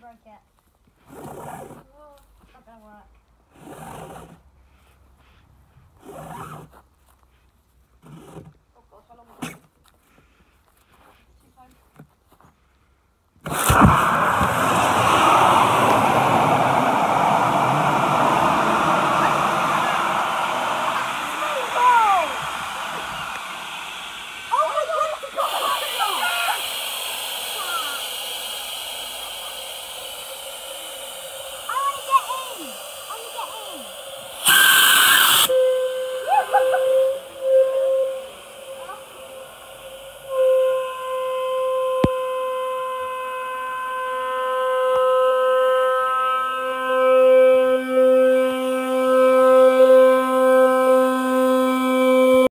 broke it.